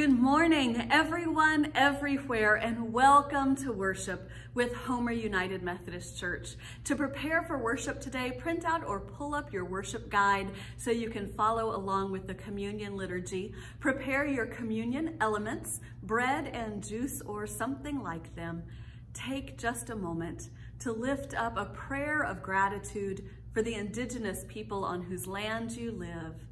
Good morning, everyone, everywhere, and welcome to worship with Homer United Methodist Church. To prepare for worship today, print out or pull up your worship guide so you can follow along with the communion liturgy. Prepare your communion elements, bread and juice or something like them. Take just a moment to lift up a prayer of gratitude for the indigenous people on whose land you live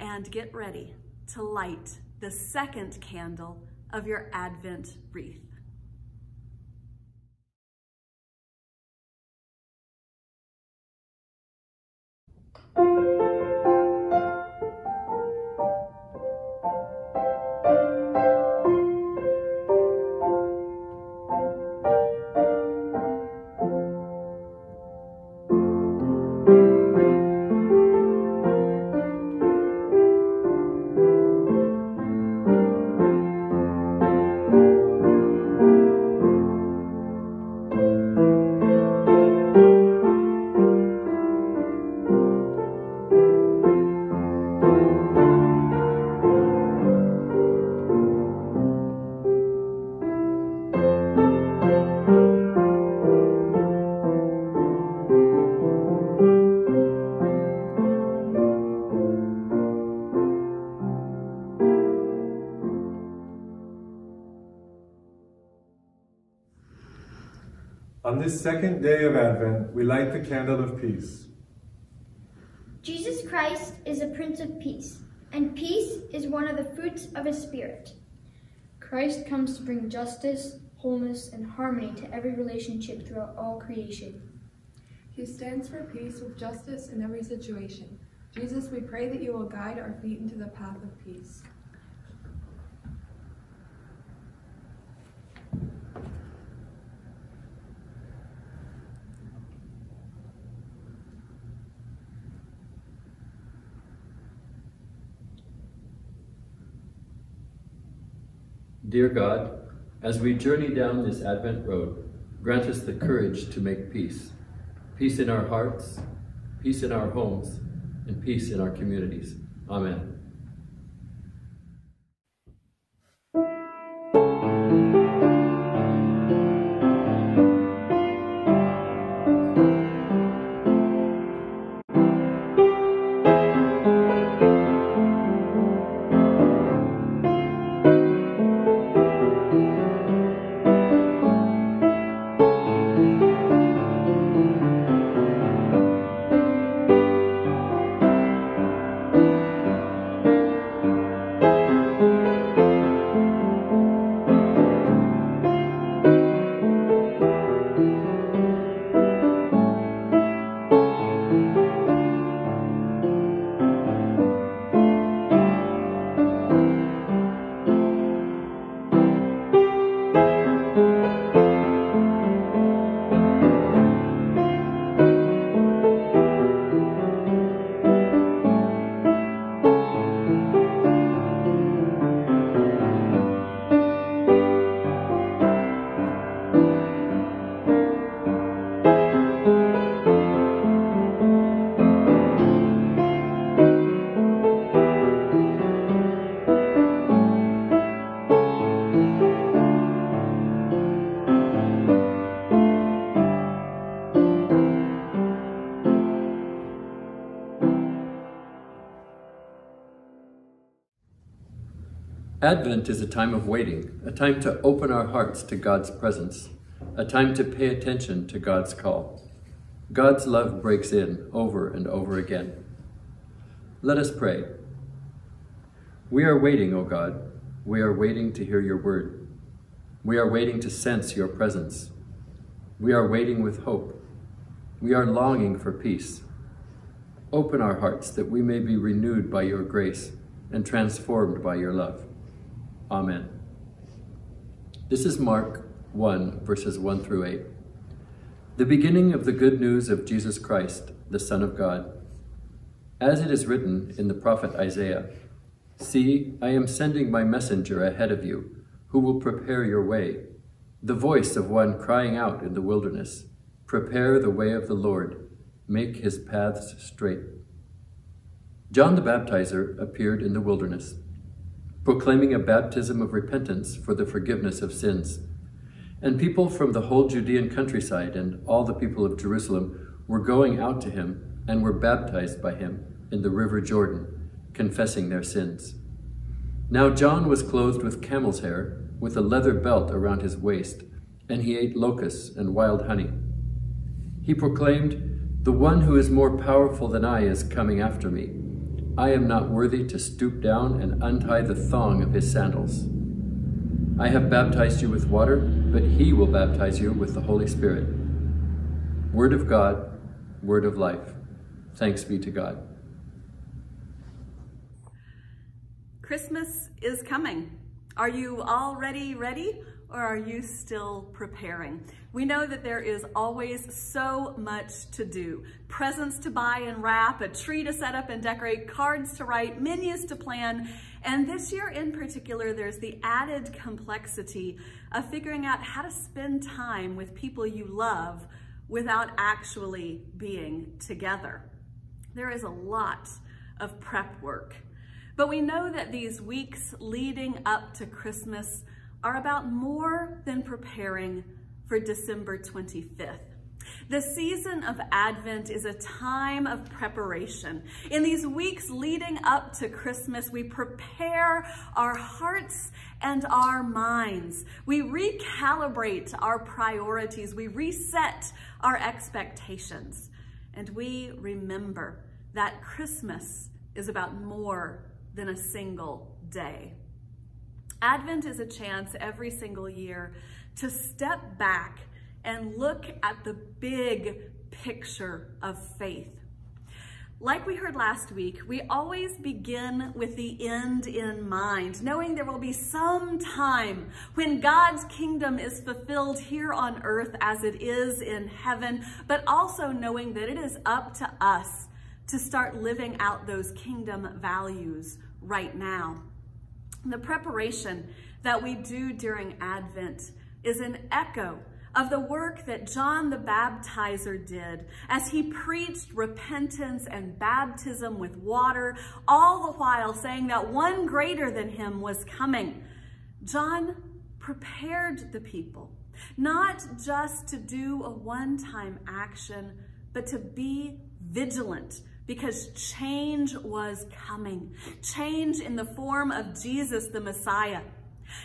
and get ready to light the second candle of your Advent wreath. This second day of Advent, we light the candle of peace. Jesus Christ is a Prince of Peace, and peace is one of the fruits of his Spirit. Christ comes to bring justice, wholeness, and harmony to every relationship throughout all creation. He stands for peace with justice in every situation. Jesus, we pray that you will guide our feet into the path of peace. Dear God, as we journey down this Advent road, grant us the courage to make peace. Peace in our hearts, peace in our homes, and peace in our communities. Amen. Advent is a time of waiting, a time to open our hearts to God's presence, a time to pay attention to God's call. God's love breaks in over and over again. Let us pray. We are waiting, O God. We are waiting to hear your word. We are waiting to sense your presence. We are waiting with hope. We are longing for peace. Open our hearts that we may be renewed by your grace and transformed by your love. Amen. This is Mark 1, verses 1 through 8. The beginning of the good news of Jesus Christ, the Son of God. As it is written in the prophet Isaiah, See, I am sending my messenger ahead of you, who will prepare your way. The voice of one crying out in the wilderness, Prepare the way of the Lord, make his paths straight. John the Baptizer appeared in the wilderness proclaiming a baptism of repentance for the forgiveness of sins. And people from the whole Judean countryside and all the people of Jerusalem were going out to him and were baptized by him in the river Jordan, confessing their sins. Now John was clothed with camel's hair, with a leather belt around his waist, and he ate locusts and wild honey. He proclaimed, The one who is more powerful than I is coming after me. I am not worthy to stoop down and untie the thong of his sandals. I have baptized you with water, but he will baptize you with the Holy Spirit. Word of God, word of life. Thanks be to God. Christmas is coming. Are you already ready or are you still preparing? We know that there is always so much to do. Presents to buy and wrap, a tree to set up and decorate, cards to write, menus to plan, and this year in particular, there's the added complexity of figuring out how to spend time with people you love without actually being together. There is a lot of prep work. But we know that these weeks leading up to Christmas are about more than preparing for December 25th. The season of Advent is a time of preparation. In these weeks leading up to Christmas, we prepare our hearts and our minds. We recalibrate our priorities. We reset our expectations. And we remember that Christmas is about more than a single day. Advent is a chance every single year to step back and look at the big picture of faith. Like we heard last week, we always begin with the end in mind, knowing there will be some time when God's kingdom is fulfilled here on earth as it is in heaven, but also knowing that it is up to us to start living out those kingdom values right now. The preparation that we do during Advent is an echo of the work that John the Baptizer did as he preached repentance and baptism with water, all the while saying that one greater than him was coming. John prepared the people, not just to do a one-time action, but to be vigilant because change was coming. Change in the form of Jesus, the Messiah.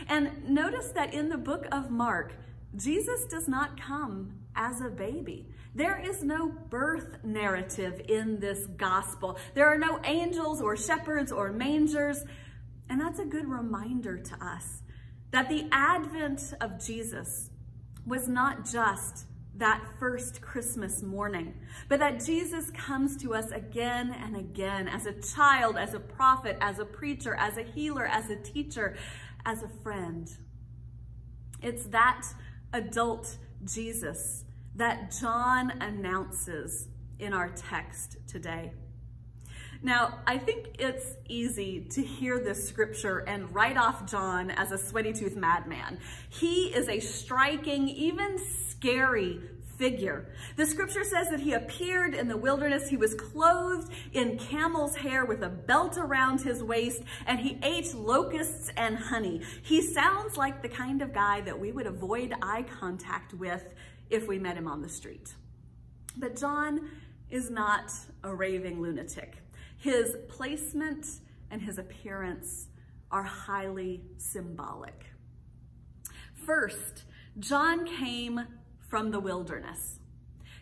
And notice that in the book of Mark, Jesus does not come as a baby. There is no birth narrative in this gospel. There are no angels or shepherds or mangers. And that's a good reminder to us that the advent of Jesus was not just that first Christmas morning, but that Jesus comes to us again and again as a child, as a prophet, as a preacher, as a healer, as a teacher, as a friend. It's that adult Jesus that John announces in our text today. Now, I think it's easy to hear this scripture and write off John as a sweaty tooth madman. He is a striking, even scary figure. The scripture says that he appeared in the wilderness. He was clothed in camel's hair with a belt around his waist, and he ate locusts and honey. He sounds like the kind of guy that we would avoid eye contact with if we met him on the street. But John is not a raving lunatic. His placement and his appearance are highly symbolic. First, John came from the wilderness.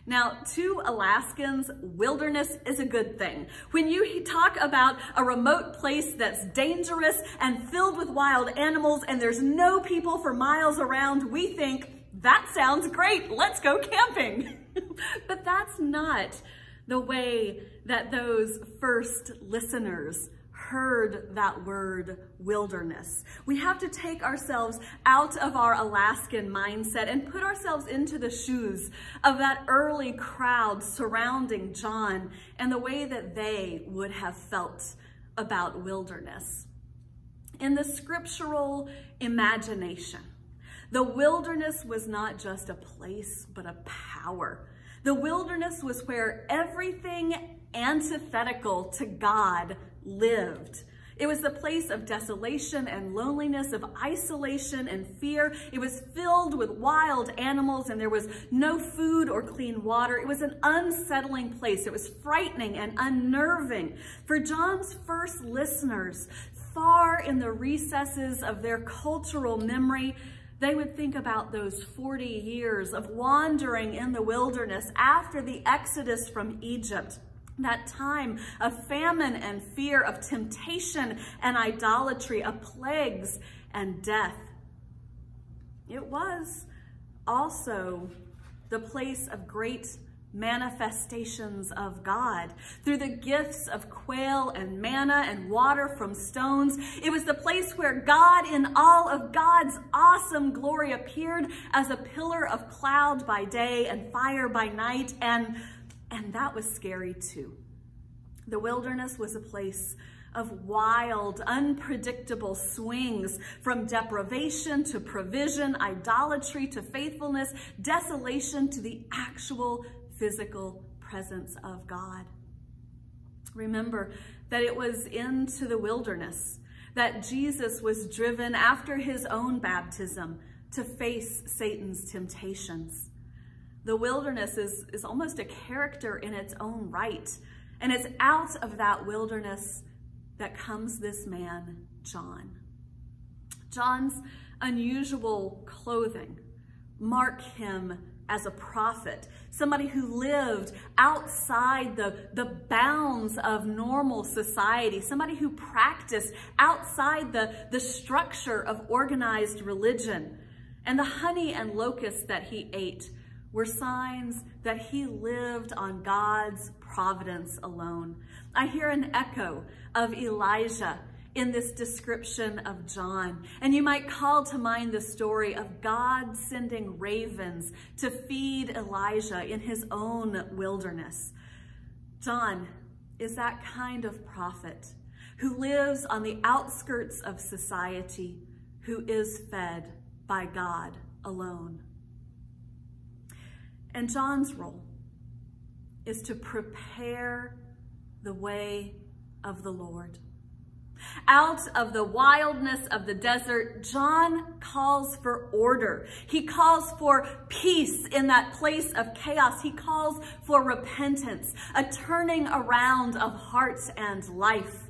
Now, to Alaskans, wilderness is a good thing. When you talk about a remote place that's dangerous and filled with wild animals and there's no people for miles around, we think, that sounds great, let's go camping. but that's not the way that those first listeners heard that word wilderness. We have to take ourselves out of our Alaskan mindset and put ourselves into the shoes of that early crowd surrounding John and the way that they would have felt about wilderness. In the scriptural imagination, the wilderness was not just a place, but a power. The wilderness was where everything antithetical to God lived. It was the place of desolation and loneliness, of isolation and fear. It was filled with wild animals and there was no food or clean water. It was an unsettling place. It was frightening and unnerving. For John's first listeners, far in the recesses of their cultural memory, they would think about those 40 years of wandering in the wilderness after the exodus from Egypt that time of famine and fear, of temptation and idolatry, of plagues and death. It was also the place of great manifestations of God through the gifts of quail and manna and water from stones. It was the place where God in all of God's awesome glory appeared as a pillar of cloud by day and fire by night and and that was scary too. The wilderness was a place of wild, unpredictable swings from deprivation to provision, idolatry to faithfulness, desolation to the actual physical presence of God. Remember that it was into the wilderness that Jesus was driven after his own baptism to face Satan's temptations. The wilderness is, is almost a character in its own right. And it's out of that wilderness that comes this man, John. John's unusual clothing mark him as a prophet, somebody who lived outside the, the bounds of normal society, somebody who practiced outside the, the structure of organized religion. And the honey and locusts that he ate were signs that he lived on God's providence alone. I hear an echo of Elijah in this description of John. And you might call to mind the story of God sending ravens to feed Elijah in his own wilderness. John is that kind of prophet who lives on the outskirts of society, who is fed by God alone. And John's role is to prepare the way of the Lord. Out of the wildness of the desert, John calls for order. He calls for peace in that place of chaos. He calls for repentance, a turning around of heart and life.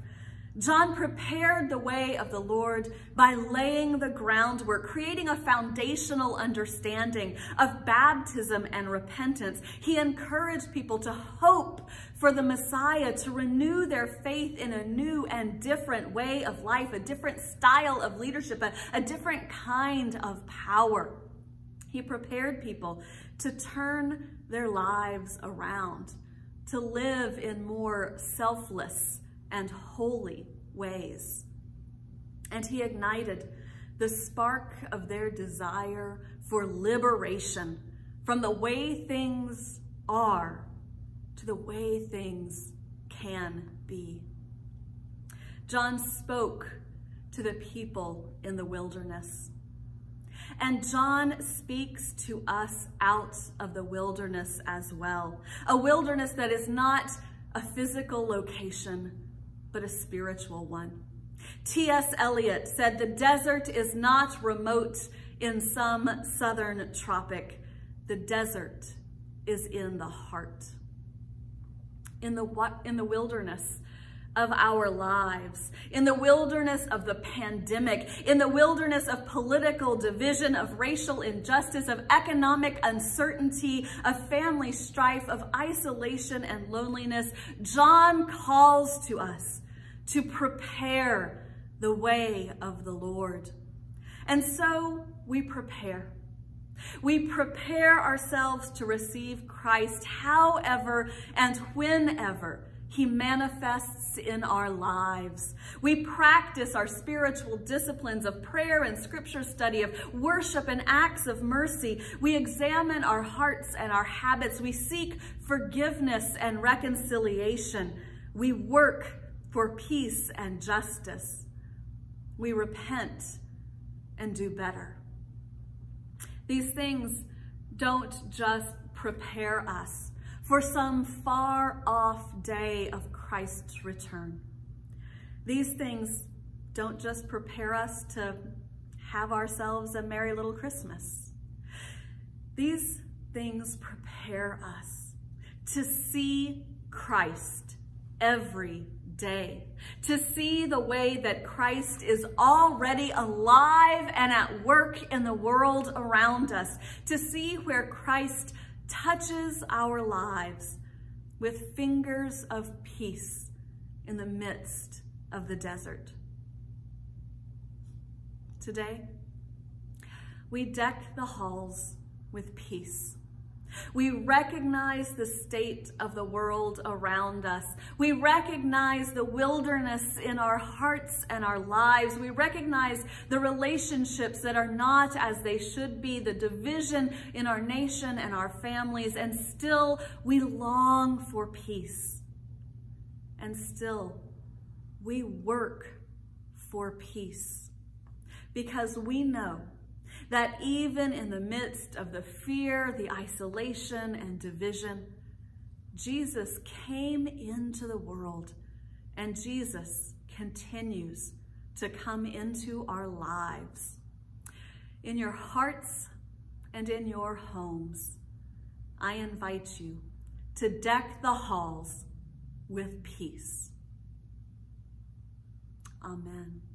John prepared the way of the Lord by laying the groundwork, creating a foundational understanding of baptism and repentance. He encouraged people to hope for the Messiah, to renew their faith in a new and different way of life, a different style of leadership, a, a different kind of power. He prepared people to turn their lives around, to live in more selfless, and holy ways. And he ignited the spark of their desire for liberation from the way things are to the way things can be. John spoke to the people in the wilderness. And John speaks to us out of the wilderness as well. A wilderness that is not a physical location, but a spiritual one. T.S. Eliot said, the desert is not remote in some southern tropic. The desert is in the heart. In the, in the wilderness of our lives, in the wilderness of the pandemic, in the wilderness of political division, of racial injustice, of economic uncertainty, of family strife, of isolation and loneliness, John calls to us to prepare the way of the Lord. And so we prepare. We prepare ourselves to receive Christ however and whenever he manifests in our lives. We practice our spiritual disciplines of prayer and scripture study, of worship and acts of mercy. We examine our hearts and our habits. We seek forgiveness and reconciliation. We work for peace and justice. We repent and do better. These things don't just prepare us for some far off day of Christ's return. These things don't just prepare us to have ourselves a merry little Christmas. These things prepare us to see Christ every day, to see the way that Christ is already alive and at work in the world around us, to see where Christ touches our lives with fingers of peace in the midst of the desert. Today, we deck the halls with peace. We recognize the state of the world around us. We recognize the wilderness in our hearts and our lives. We recognize the relationships that are not as they should be, the division in our nation and our families, and still we long for peace. And still we work for peace because we know that even in the midst of the fear, the isolation, and division, Jesus came into the world and Jesus continues to come into our lives. In your hearts and in your homes, I invite you to deck the halls with peace. Amen.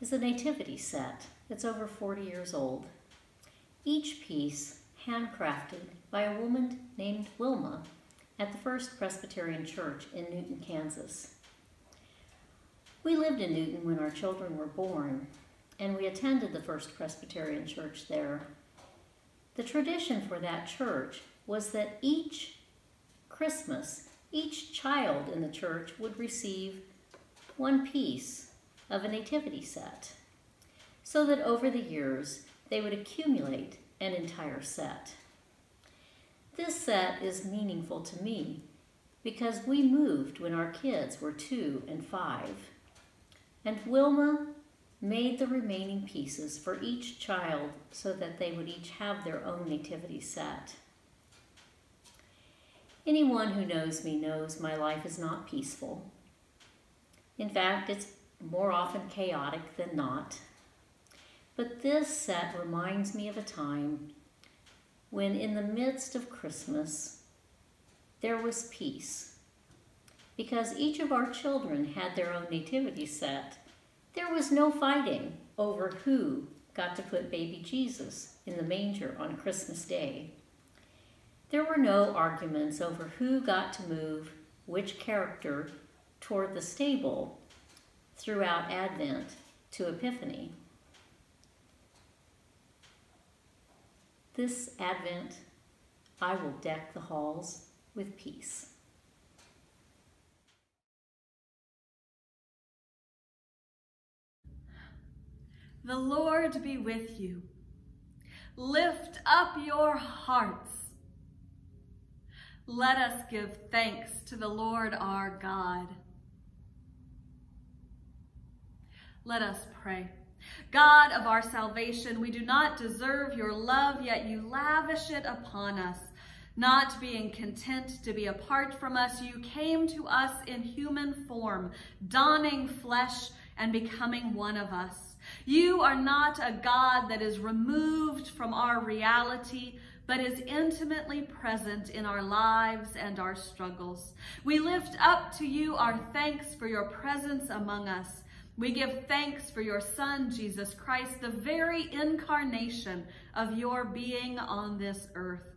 Is a nativity set that's over 40 years old. Each piece handcrafted by a woman named Wilma at the First Presbyterian Church in Newton, Kansas. We lived in Newton when our children were born, and we attended the First Presbyterian Church there. The tradition for that church was that each Christmas, each child in the church would receive one piece of a nativity set, so that over the years they would accumulate an entire set. This set is meaningful to me because we moved when our kids were two and five, and Wilma made the remaining pieces for each child so that they would each have their own nativity set. Anyone who knows me knows my life is not peaceful. In fact, it's more often chaotic than not. But this set reminds me of a time when, in the midst of Christmas, there was peace. Because each of our children had their own nativity set, there was no fighting over who got to put baby Jesus in the manger on Christmas Day. There were no arguments over who got to move which character toward the stable throughout Advent to Epiphany. This Advent, I will deck the halls with peace. The Lord be with you. Lift up your hearts. Let us give thanks to the Lord our God. Let us pray. God of our salvation, we do not deserve your love, yet you lavish it upon us. Not being content to be apart from us, you came to us in human form, donning flesh and becoming one of us. You are not a God that is removed from our reality, but is intimately present in our lives and our struggles. We lift up to you our thanks for your presence among us. We give thanks for your Son, Jesus Christ, the very incarnation of your being on this earth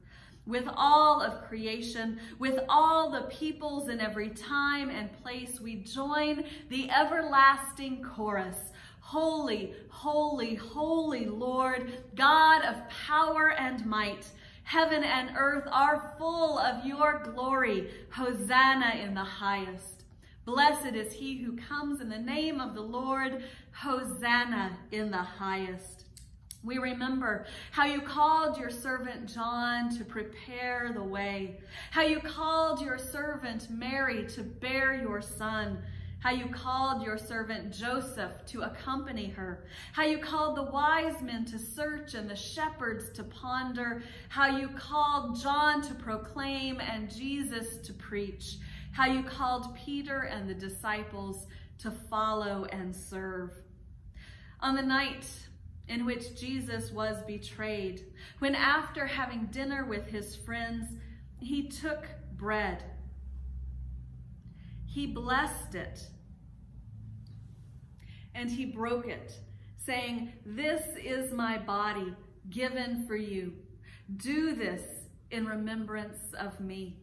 with all of creation, with all the peoples in every time and place, we join the everlasting chorus. Holy, holy, holy Lord, God of power and might. Heaven and earth are full of your glory. Hosanna in the highest. Blessed is he who comes in the name of the Lord. Hosanna in the highest. We remember how you called your servant John to prepare the way, how you called your servant Mary to bear your son, how you called your servant Joseph to accompany her, how you called the wise men to search and the shepherds to ponder, how you called John to proclaim and Jesus to preach, how you called Peter and the disciples to follow and serve. On the night in which Jesus was betrayed, when after having dinner with his friends, he took bread. He blessed it and he broke it, saying, This is my body given for you. Do this in remembrance of me.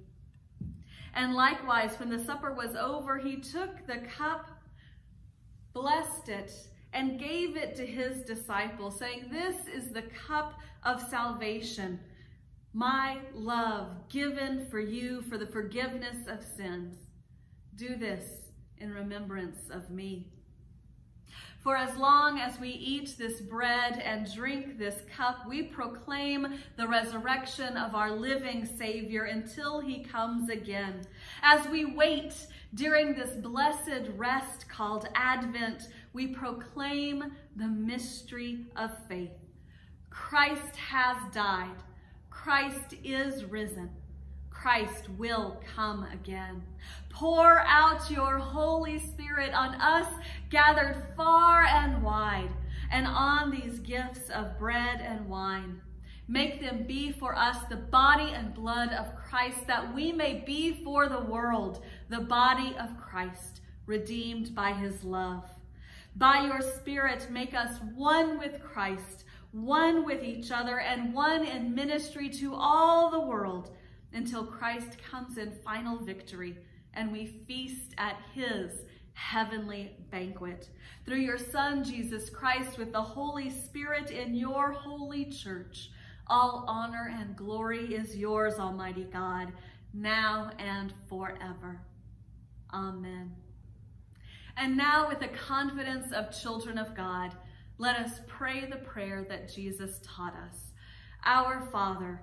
And likewise, when the supper was over, he took the cup, blessed it, and gave it to his disciples, saying, This is the cup of salvation, my love given for you for the forgiveness of sins. Do this in remembrance of me. For as long as we eat this bread and drink this cup, we proclaim the resurrection of our living Savior until he comes again. As we wait during this blessed rest called Advent, we proclaim the mystery of faith. Christ has died. Christ is risen. Christ will come again. Pour out your Holy Spirit on us gathered far and wide and on these gifts of bread and wine. Make them be for us the body and blood of Christ that we may be for the world the body of Christ redeemed by his love. By your Spirit, make us one with Christ, one with each other, and one in ministry to all the world until Christ comes in final victory and we feast at his heavenly banquet. Through your Son, Jesus Christ, with the Holy Spirit in your holy church, all honor and glory is yours, Almighty God, now and forever. Amen. And now, with the confidence of children of God, let us pray the prayer that Jesus taught us. Our Father,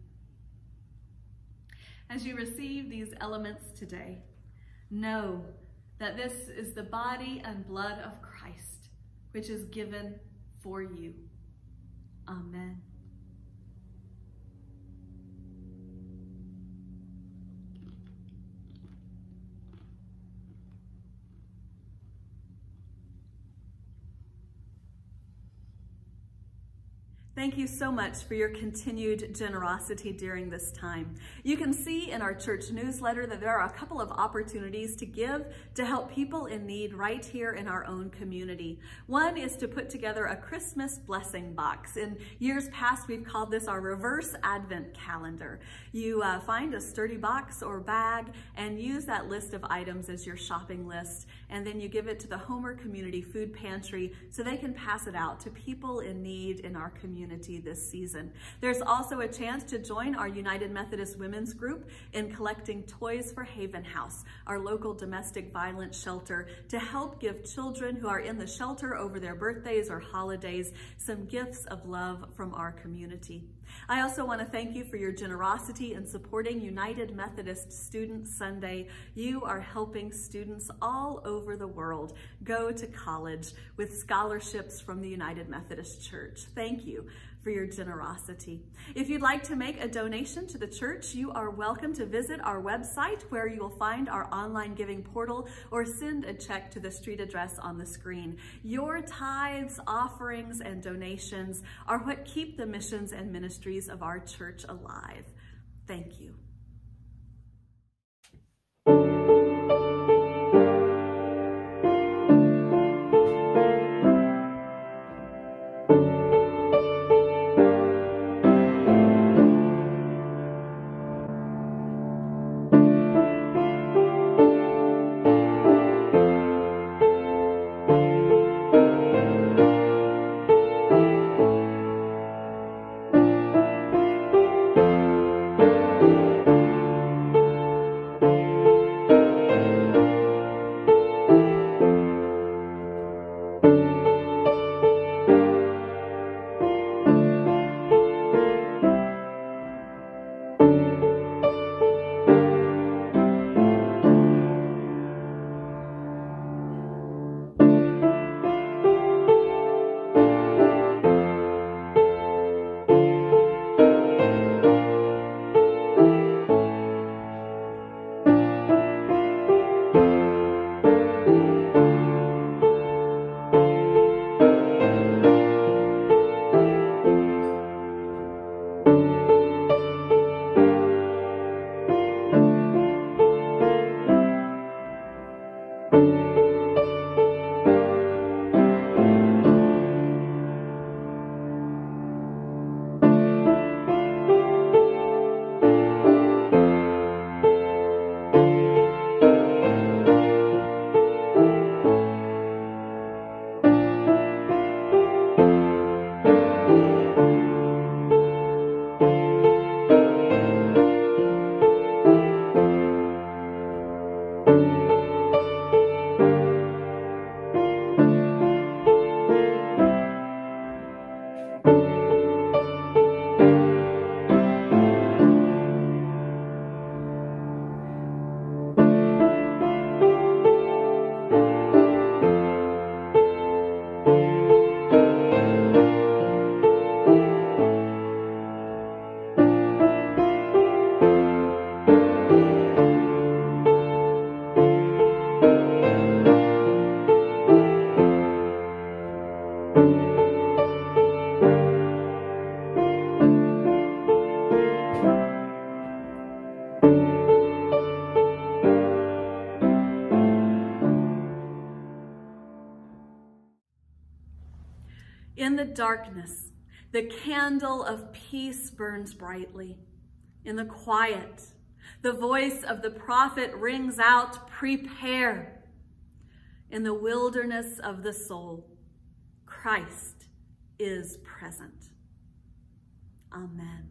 As you receive these elements today, know that this is the body and blood of Christ, which is given for you. Amen. Thank you so much for your continued generosity during this time. You can see in our church newsletter that there are a couple of opportunities to give to help people in need right here in our own community. One is to put together a Christmas blessing box. In years past, we've called this our reverse advent calendar. You uh, find a sturdy box or bag and use that list of items as your shopping list, and then you give it to the Homer Community Food Pantry so they can pass it out to people in need in our community community this season. There's also a chance to join our United Methodist Women's Group in collecting toys for Haven House, our local domestic violence shelter, to help give children who are in the shelter over their birthdays or holidays some gifts of love from our community. I also want to thank you for your generosity in supporting United Methodist Student Sunday. You are helping students all over the world go to college with scholarships from the United Methodist Church. Thank you for your generosity. If you'd like to make a donation to the church, you are welcome to visit our website where you will find our online giving portal or send a check to the street address on the screen. Your tithes, offerings, and donations are what keep the missions and ministries of our church alive. Thank you. Darkness, the candle of peace burns brightly. In the quiet, the voice of the prophet rings out, prepare. In the wilderness of the soul, Christ is present. Amen.